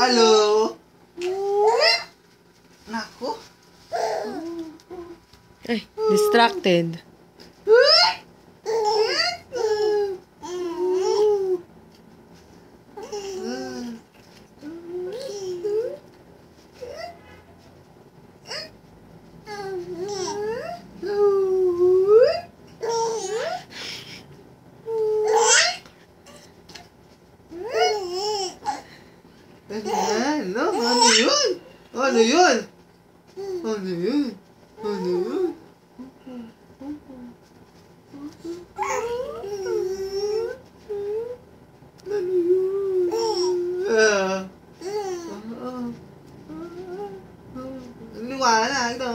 Hello. Nako. Ay, distracted. Ano? Ano yun? Ano yun? Ano yun? Ano yun? Ano yun? Ah. Ah. Liwanag to.